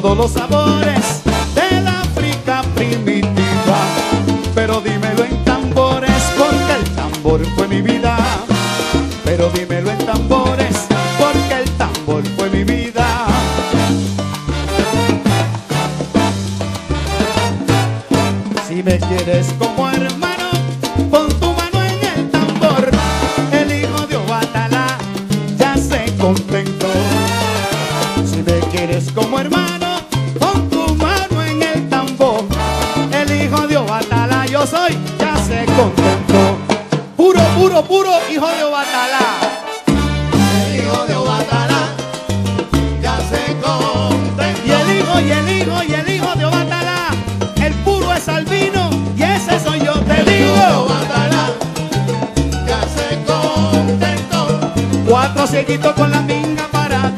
todos los sabores del África primitiva. Pero dímelo en tambores porque el tambor fue mi vida. Pero dímelo en tambores porque el tambor fue mi vida. Si me quieres como hermano, pon tu mano en el tambor. El hijo de Obatalá ya se contentó. Si me quieres como hermano, Puro, puro, puro hijo de Obatalá. El hijo de Obatalá ya se contentó. Y el hijo, y el hijo, y el hijo de Obatalá. El puro es albino y ese soy yo, te El hijo de digo. Obatalá ya se contentó. Cuatro cieguitos con la minga para,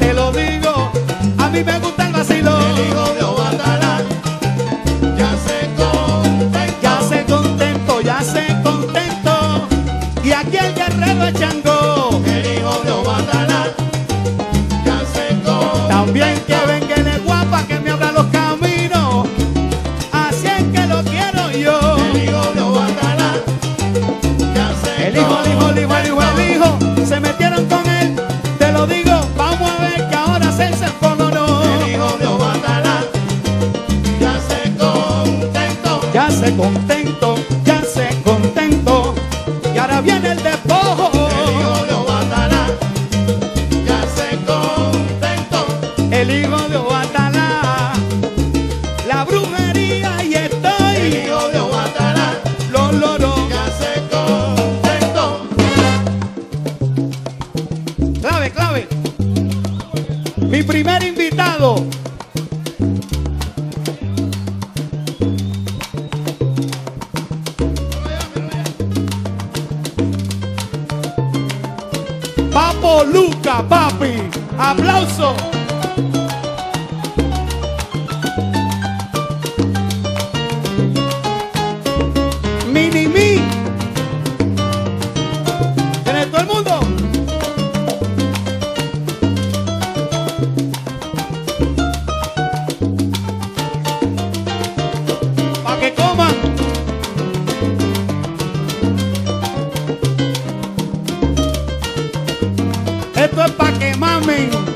contento, ya se contento. Y ahora viene el despojo. El hijo de Obatalá ya se contentó. El hijo de Obatalá. La brujería y El estoy. hijo de Obatalá Los loros. ya se contentó. Clave, clave. Mi primer invitado. Papi. Aplauso. Es pa' que mamen.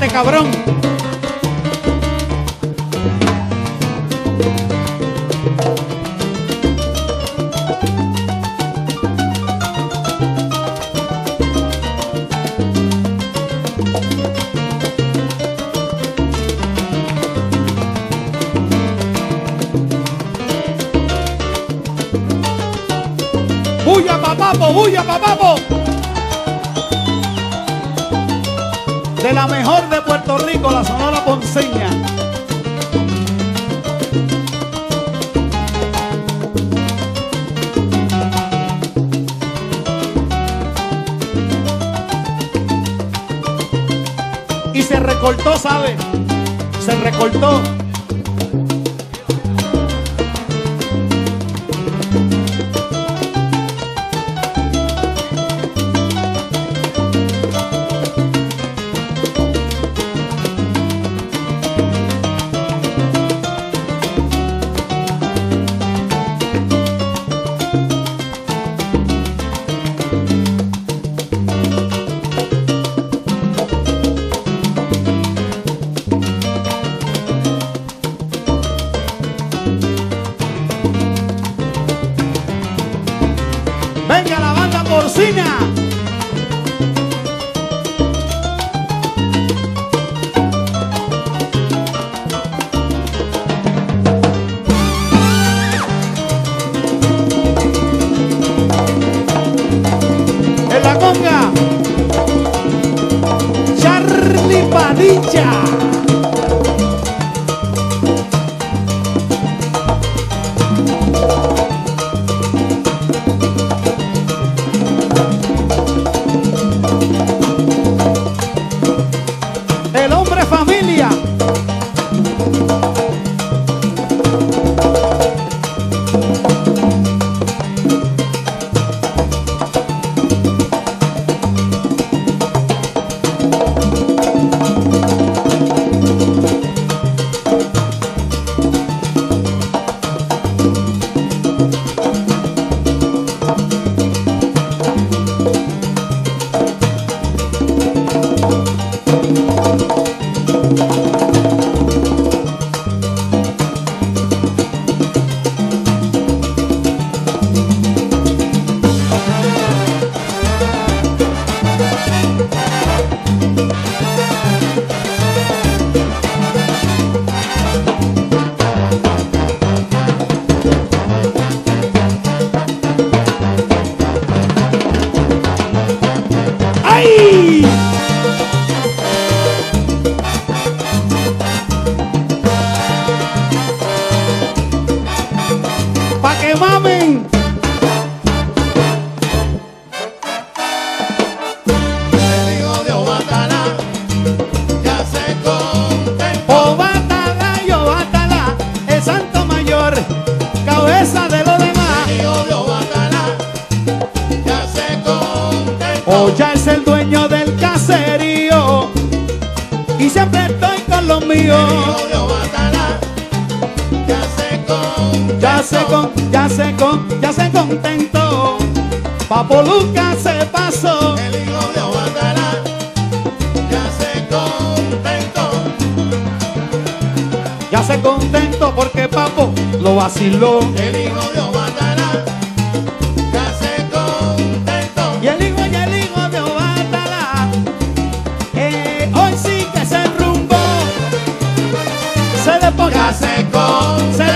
Cállate, cabrón. ¡Bulla, papapo! ¡Bulla, papapo! De la mejor de Puerto Rico, la Sonora Ponceña. Y se recortó, ¿sabe? Se recortó. Venga la banda porcina. En la conga. Charlie Padilla. Ya se con, ya se con, ya se contentó. Papo Lucas se pasó. El hijo de Obatalá ya se contentó. Ya se contentó porque Papo lo vaciló. El hijo de Obatalá ya se contentó. Y el hijo y el hijo de Obatala, eh, hoy sí que se enrumbó. Se despojó, Ya se contentó.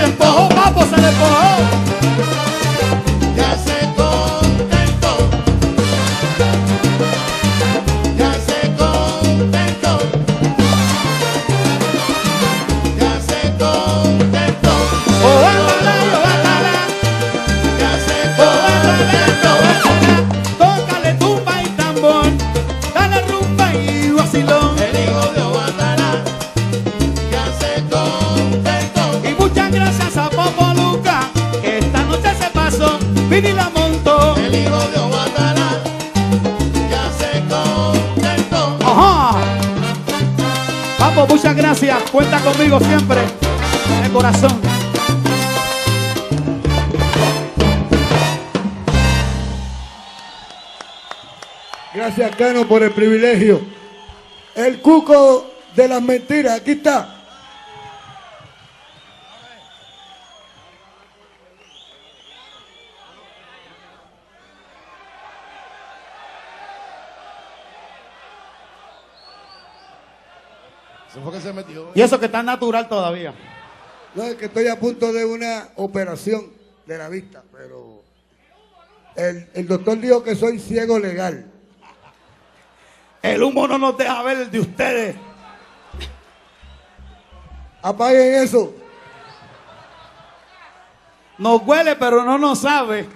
Muchas gracias a Popo Luca, que esta noche se pasó, vine y la montó. El hijo de Obatalá ya se contentó. Ajá. Papo, muchas gracias. Cuenta conmigo siempre. De corazón. Gracias, Cano, por el privilegio. El cuco de las mentiras, aquí está. Se fue que se metió. Y eso que está natural todavía. No, es que estoy a punto de una operación de la vista, pero el, el doctor dijo que soy ciego legal. El humo no nos deja ver el de ustedes. Apaguen eso. Nos huele, pero no nos sabe.